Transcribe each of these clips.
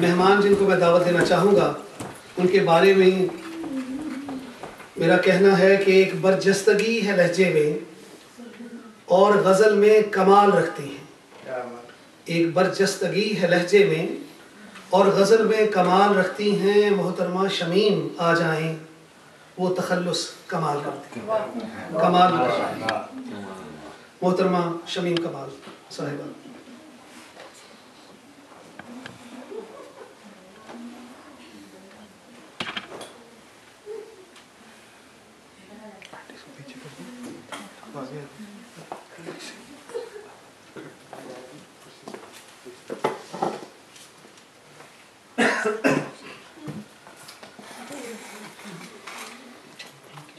मेहमान जिनको मैं दावत देना चाहूँगा उनके बारे में मेरा कहना है कि एक बरजस्तगी है लहजे में और गज़ल में कमाल रखती हैं। एक बरजस्तगी है लहजे में और गज़ल में कमाल रखती हैं मोहतरमा शमीम आ जाएँ वो तखलस कमाल करती हैं। कमाल। मोहतरमा शमीम कमाल साहिबा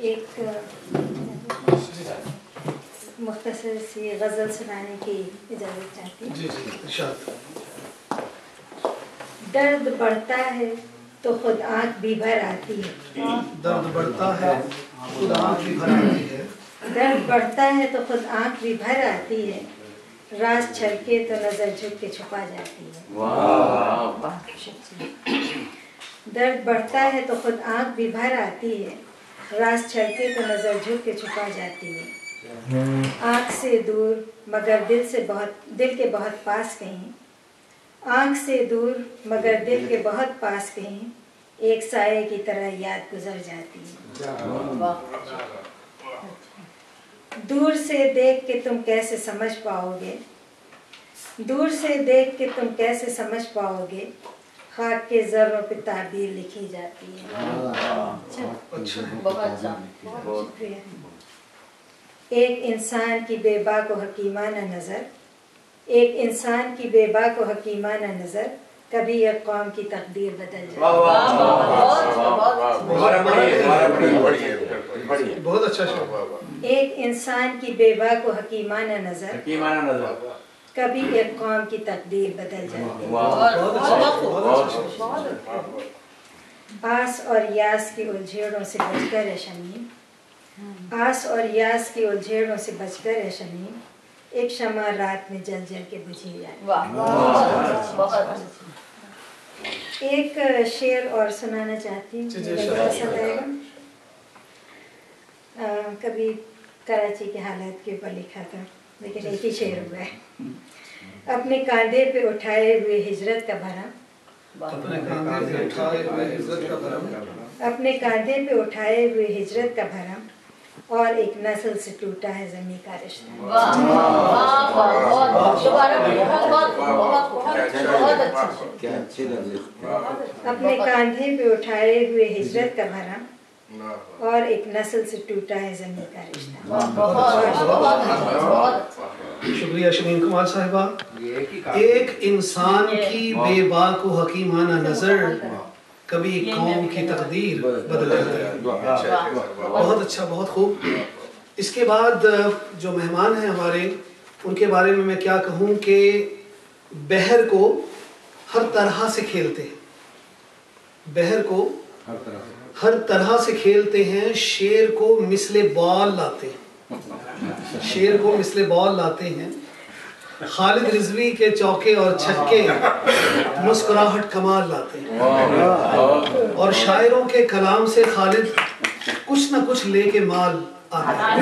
एक मुख्तसर सी गज़ल सुनाने की इजाज़त चाहती हूँ। जी जी इरशाद दर्द बढ़ता है तो खुद आँख भी भर आती है। दर्द बढ़ता है खुद आँख भी भर आती है। दर्द बढ़ता है तो खुद आँख भी भर आती है। राज छलके तो नज़र झुक के छुपा जाती है। दर्द बढ़ता है तो खुद आँख भी भर आती है। राज छलके तो नज़र झुक के छुपा जाती है। आँख से दूर मगर दिल से बहुत दिल के बहुत पास कहीं। आँख से दूर मगर दिल के बहुत पास कहीं एक साय की तरह याद गुजर जाती है। दूर से देख के तुम कैसे समझ पाओगे? दूर से देख के तुम कैसे समझ पाओगे? खाक के जर्रों पे ताबीर लिखी जाती है। अच्छा। अच्छा। शुक्रिया। एक इंसान की बेबा को हकीमाना नज़र एक इंसान की बेबा को हकीमाना नज़र कभी एक कौम की तकदीर बदल जाए बहुत अच्छा एक इंसान की बेबा को हकीमाना नज़र कभी एक कौम की तकदीर बदल जाती है। बहुत अच्छा बहुत अच्छा और यास की उलझेड़ों से बचकर है आस और यास की उलझेड़ों से बचकर है शमीम एक शमा रात में जल जल के बुझी जाए। एक शेर और सुनाना चाहती हूँ। पसंद आएगा कभी कराची के हालात के ऊपर लिखा था लेकिन एक ही शेर हुआ है। अपने कांधे पे उठाए हुए हिजरत का भरम। अपने कांधे पे उठाए हुए का भरम। अपने कांधे पे उठाए हुए हिजरत का भरम। और एक नस्ल से टूटा है जमी का रिश्ता अच्छे अपने कांधे पे उठाए हुए हिजरत का भरम और एक नस्ल से टूटा है जमी का रिश्ता शुक्रिया शमीम कुमार साहिबा एक इंसान की बेबा को हकीमाना नज़र कभी एक कौम की तकदीर बदल जाती है। बहुत अच्छा बहुत खूब। इसके बाद जो मेहमान हैं हमारे उनके बारे में मैं क्या कहूँ कि बहर को हर तरह से खेलते हैं। बहर को हर तरह से। हर तरह से खेलते हैं शेर को मिसले बॉल लाते हैं। शेर को मिसले बॉल लाते हैं। खालिद रिजवी के चौके और छक्के मुस्कुराहट कमाल लाते हैं। और शायरों के कलाम से खालिद कुछ ना कुछ लेके माल आता है।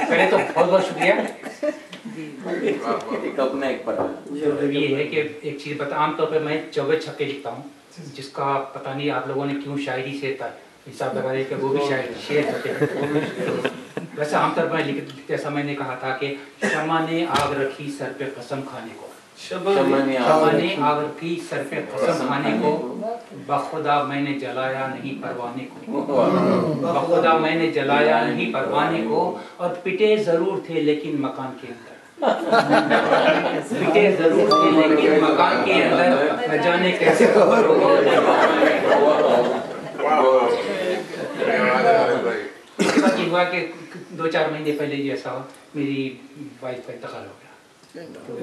पहले तो बहुत बहुत शुक्रिया। एक अपना एक पता ये है कि एक चीज़ बता आमतौर पर मैं चौबे छक्के लिखता हूँ जिसका पता नहीं आप लोगों ने क्यों शायरी से हिसाब लगा रहे कि वो भी शायद शेर होते वैसे आमतौर पर लिख लिखते समय ने कहा था कि शमा ने आग रखी सर पे कसम खाने को। शमा ने आग रखी। सर पे कसम खाने को। बखुदा मैंने जलाया नहीं परवाने को। बखुदा मैंने जलाया नहीं परवाने को और पिटे ज़रूर थे लेकिन मकान के अंदर। ज़रूर थे लेकिन मकान के अंदर न जाने कैसे खबर ये हुआ कि दो चार महीने पहले ये ऐसा हुआ मेरी वाइफ का इंतकाल हो गया।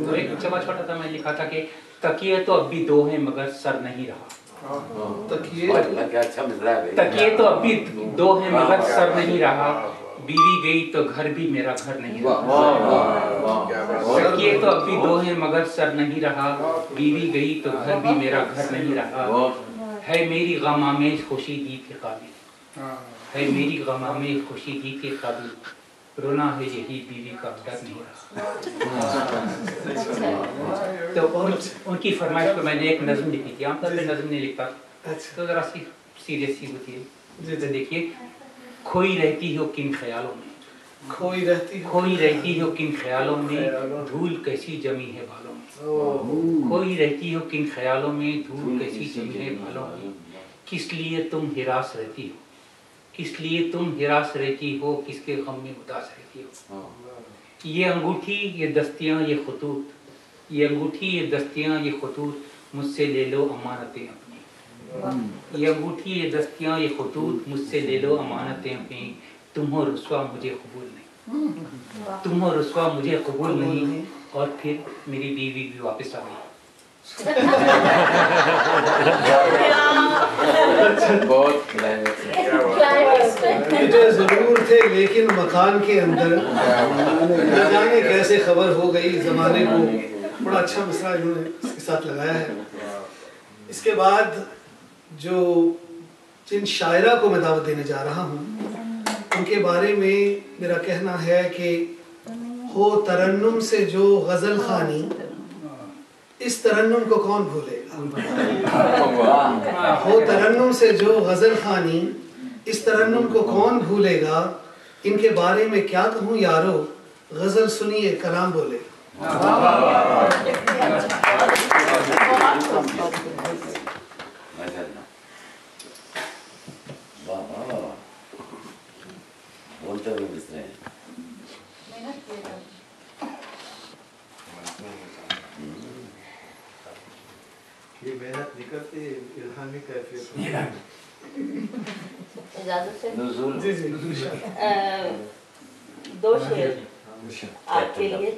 तो एक जब छोटा था मैं लिखा था कि तकिए तो अब भी दो हैं मगर सर नहीं रहा। तकिए? अच्छा मिल रहा है भाई। तकिए तो अभी दो हैं मगर सर नहीं रहा। बीवी गई तो घर भी मेरा घर नहीं रहा। वाह, वाह, वाह। तकिए तो अभी दो हैं मगर सर नहीं रहा। बीवी गई तो घर भी मेरा घर नहीं रहा। है मेरी गमा में खुशी दी के काबिल। है। मेरी गमा में खुशी दी के काबिल। रोना है यही बीवी का डर नहीं रहा। तो उन, उनकी फरमाइश पर मैंने एक नज्म लिखी थी। आमतौर पर नज्म नहीं लिखता। अच्छा। तो जरा सी सीरियस सी होती है। तो देखिए खोई रहती हो किन ख्यालों में? खोई रहती हो। खोई रहती हो किन ख्यालों में? धूल कैसी जमी है बालों में? खोई रहती हो किन ख्यालों में? धूल कैसी जमी है बालों में? किस लिए तुम हिरास रहती हो? किस लिए तुम हिरास रहती हो? किसके गम में उदास रहती हो? ये अंगूठी ये दस्तियाँ ये खतूत। ये अंगूठी ये दस्तियाँ ये खतूत मुझसे ले लो अमानतें अपनी ये अंगूठी ये दस्तियाँ ये खतूत मुझसे ले लो अमानतें अपनी। तुम हो रुसवा मुझे कबूल नहीं। तुम हो रुसवा मुझे कबूल नहीं। और फिर मेरी बीवी भी वापस आ गई। बहुत क्लाइमेक्स ज़रूर थे लेकिन मकान के अंदर जाने कैसे खबर हो गई जमाने को बड़ा अच्छा मिसरा इन्होंने इसके साथ लगाया है। इसके बाद जो जिन शायरा को मैं दावत देने जा रहा हूँ, उनके बारे में मेरा कहना है कि हो तरन्नुम से जो गज़ल खानी, इस तरन्नुम को कौन भूलेगा हो तरन्नुम से जो गज़ल खानी, इस तरन्नुम को कौन भूलेगा? इनके बारे में क्या कहूँ यारो, गज़ल सुनिए, कलाम बोले। ये मेहनत निकलती है इल्हामी कैफियत इजाज़त है नुज़ुल। जी जी दो शेर। आपके लिए।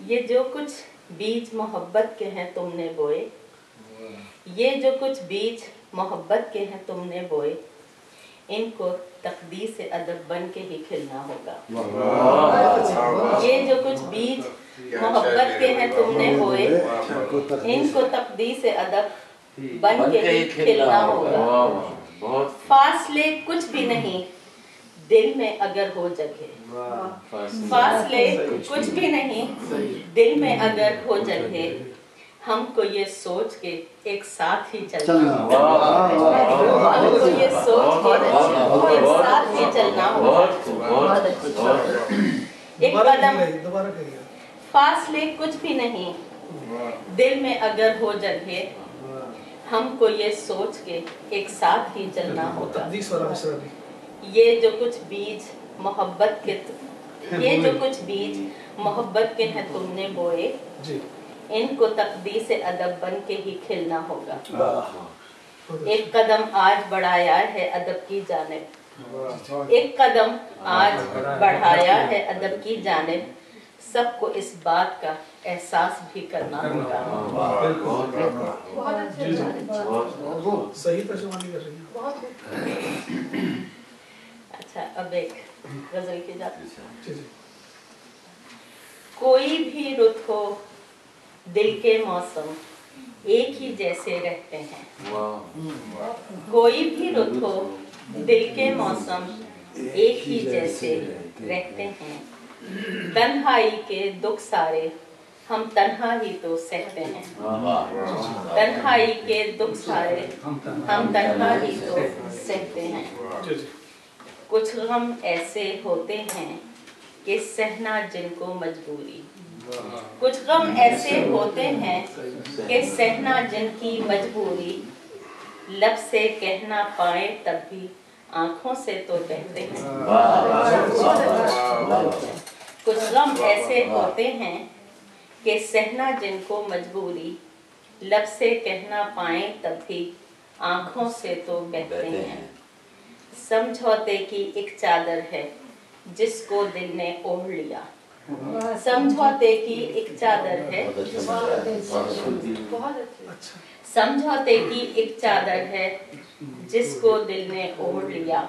ये जो कुछ बीज मोहब्बत के हैं तुमने बोए ये जो कुछ बीज मोहब्बत के हैं तुमने बोए इनको तकदीर से अदब बन के ही खिलना होगा। ये जो कुछ बीज मोहब्बत के हैं तुमने बोए इनको तकदीर से अदब बन के ही खिलना होगा फासले कुछ भी नहीं दिल में अगर हो जगह फासले कुछ भी नहीं दिल में अगर हो जगह हमको ये सोच के एक साथ ही चलना हमको ये सोच के एक साथ ही चलना होगा बहुत बहुत बहुत एक दोबारा कदम कहिए फासले कुछ भी नहीं। दिल में अगर हो जगह हमको ये सोच के एक साथ ही चलना होगा। ये जो कुछ बीज मोहब्बत के ये जो कुछ बीज मोहब्बत के हैं तुमने बोए इनको तकदीर से अदब बन के ही खिलना होगा। एक कदम आज बढ़ाया है अदब की जानिब। एक कदम आज बढ़ाया है अदब की जानिब। सबको इस बात का एहसास भी करना होगा। अच्छा अब एक गज़ल की जाती जी जी। कोई भी रुत हो दिल के मौसम एक ही जैसे रहते हैं। कोई भी रुत हो दिल के मौसम एक ही जैसे रहते हैं। तन्हाई के दुख सारे हम तन्हा ही तो सहते हैं। तन्हाई के दुख सारे हम तन्हा ही तो सहते हैं। कुछ गम ऐसे होते हैं कि सहना जिनको मजबूरी। कुछ गम ऐसे होते हैं कि सहना जिनकी मजबूरी। लब से कहना पाए तब भी आँखों से तो कहते हैं। कुछ गम ऐसे होते हैं कि सहना जिनको मजबूरी लब से कहना पाए तब भी आँखों से तो बहते हैं। समझौते की एक चादर है जिसको दिल ने ओढ़ लिया। समझौते की एक चादर है बहुत अच्छा रहा है समझौते की एक चादर है जिसको दिल ने ओढ़ लिया।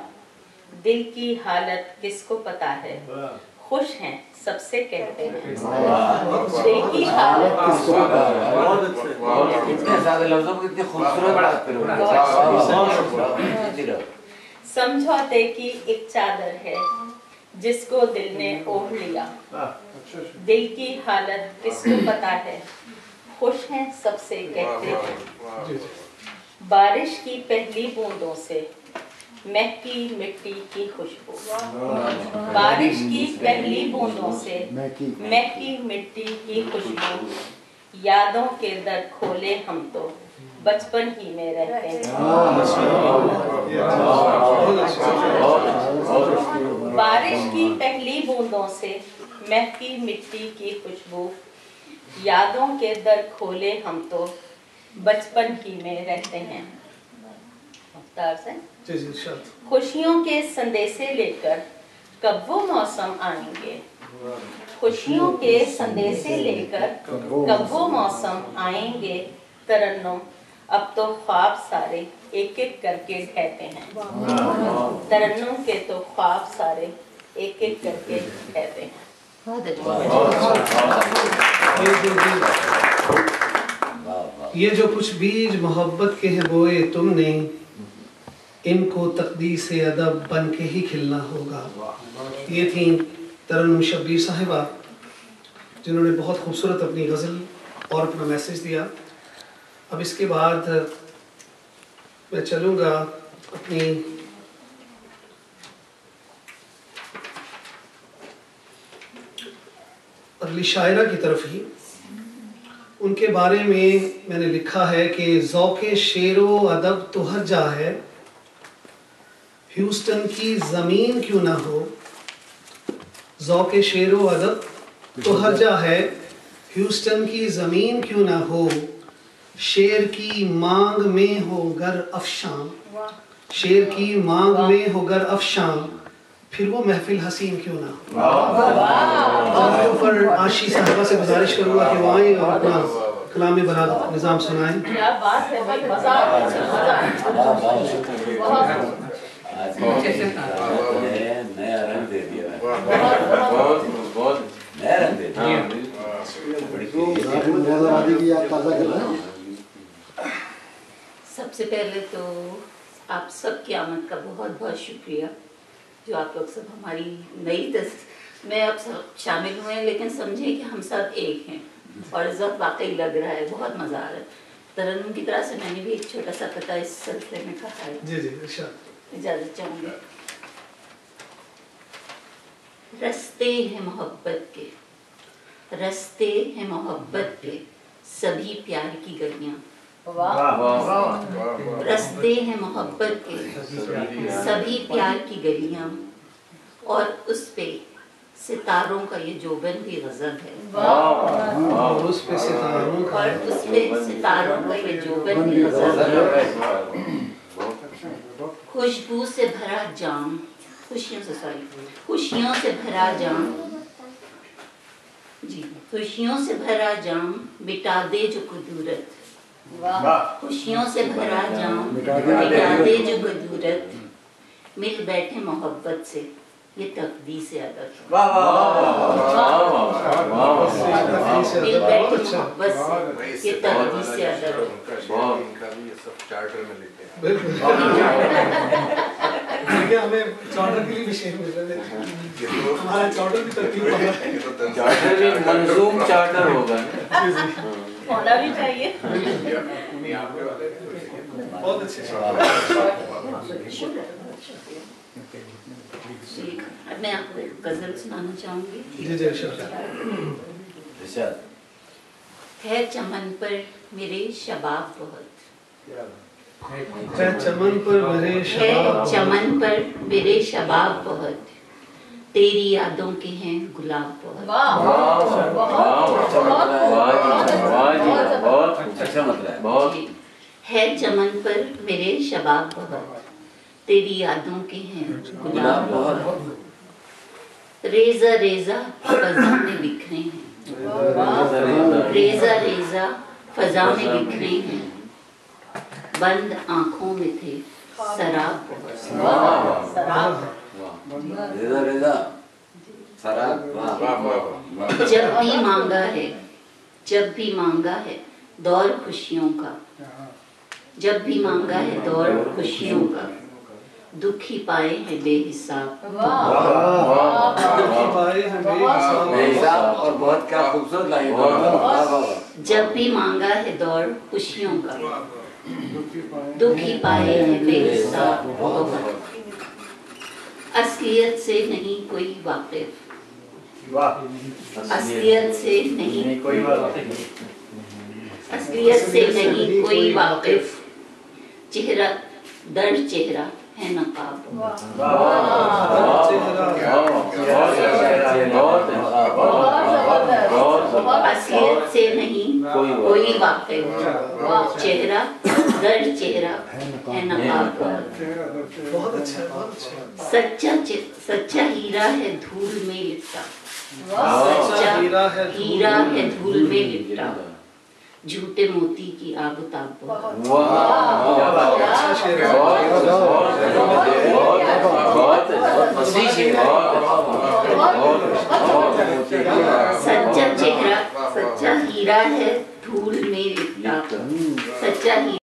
दिल की हालत किसको पता है? खुश हैं सबसे कहते हैं। की हालत बहुत अच्छे। बहुत इतने ज़्यादा लफ्जों को इतनी खूबसूरत समझौते की एक चादर है जिसको दिल ने ओढ़ लिया। दिल की हालत किसको पता है? खुश हैं सबसे कहते हैं। बारिश की पहली बूंदों से। महकी मिट्टी की खुशबू। बारिश की पहली बूंदों से महकी मिट्टी की खुशबू। यादों के दर खोले हम तो। बचपन ही में रहते हैं। बारिश की पहली बूंदों से महकी मिट्टी की खुशबू। यादों के दर खोले हम तो। बचपन ही में रहते हैं। मुख्तार से जी जी खुशियों के संदेशे लेकर कब वो मौसम आएँगे? खुशियों के संदेशे लेकर कब वो मौसम आएँगे? तरन्नुम अब तो ख्वाब सारे एक एक करके ढहते हैं। तरन्नुम के तो ख्वाब सारे एक एक करके ढहते हैं। ये जो ये जो कुछ बीज मोहब्बत के हैं बोए तुमने इनको तकदीर से अदब बन के ही खिलना होगा। ये थी तरन शब्बीर साहिबा, जिन्होंने बहुत खूबसूरत अपनी गज़ल और अपना मैसेज दिया। अब इसके बाद मैं चलूँगा अपनी अगली शायरा की तरफ़ ही। उनके बारे में मैंने लिखा है कि, ज़ौक़ शेरो अदब तो हर जा है ह्यूस्टन की ज़मीन क्यों ना हो? ज़ौक़ शेरो अदब तो हर जा है ह्यूस्टन की ज़मीन क्यों ना हो? शेर की मांग में हो गर अफशां शेर की मांग में हो गर अफशां फिर वो महफिल हसीन क्यों ना हो? आपके ऊपर आशी साहबा से गुजारिश करूँगा कि वो आए और अपना कलाम बलागत निज़ाम सुनाएँ। नया नया रंग दे दिया बहुत बहुत नया रंग दे दिया बड़ी आदि की याद ताज़ा कर रहे हैं सबसे पहले तो आप सब की आमद का बहुत बहुत शुक्रिया जो आप लोग सब हमारी नई दस में अब सब शामिल हुए हैं लेकिन समझे कि हम सब एक हैं और इस वक्त वाकई लग रहा है बहुत मज़ा आ रहा है। तरन्नुम की तरह से मैंने भी एक छोटा सा पता इस सिलसिले में कहा है। जी जी इरशाद इजाज़त चाहूँगी रस्ते हैं मोहब्बत के रस्ते हैं मोहब्बत के सभी प्यार की गलियाँ रस्ते हैं मोहब्बत के सभी प्यार की गलियाँ और उस पे सितारों का ये जोबन भी गजब है और उस पे सितारों का और उस पे सितारों का ये जोबन भी गजब है खुशबू से भरा जाम। खुशियों से सॉरी खुशियों से भरा जाम। जी खुशियों से भरा जाम बिटा दे जो कुदूरत। खुशियों से भरा जाम बिटा दे। दे जो कुदूरत। मिल बैठे मोहब्बत से। ये तकदीर से अदब है मिल बैठे मोहब्बत से ये तकदीर से है देखिए हमें चार्टर के लिए शेर मिल रहे हमारा चार्टर भी तरतीब हो है चार्टर भी मंजूम चार्टर होगा होना भी चाहिए बहुत अच्छे ठीक अब मैं आपको एक गज़ल सुनाना चाहूँगी। जी जी इरशाद इरशाद है चमन पर मेरे शबाब बहुत। है चमन पर मेरे है शबाब चमन पर मेरे शबाब बहुत। तेरी यादों के हैं गुलाब बहुत। बहुत अच्छा मतलब है। बहुत जी। है चमन पर मेरे शबाब बहुत। तेरी यादों के हैं। गुलाब गुलाब रेजा रेजा फजा में बिखरे हैं। रेजा रेजा फजा में बिखरे हैं। बंद आँखों में थे शराब। बहुत रेजा रेजा शराब जब भी मांगा है जब भी मांगा है दौर खुशियों का। जब भी मांगा है दौर खुशियों का। दुखी पाए हैं बेहिसाब। दुखी पाए हैं बेहिसाब। और बहुत क्या खूबसूरत लाइन वाह वाह वाह जब भी मांगा है दौर खुशियों का। दुखी पाए हैं बेहिसाब। असलियत से नहीं कोई वाकिफ। असलियत से नहीं कोई असलियत से नहीं कोई वाकिफ। चेहरा दर्द चेहरा। है। नकाब असलियत से नहीं कोई कोई चेहरा दर चेहरा है नकाब बहुत अच्छा अच्छा सच्चा सच्चा हीरा है धूल में लिपटा। सच्चा हीरा है धूल में लिपटा। झूठे मोती की आग ताप सच्चा चेहरा सच्चा हीरा है धूल में लिपटा सच्चा हीरा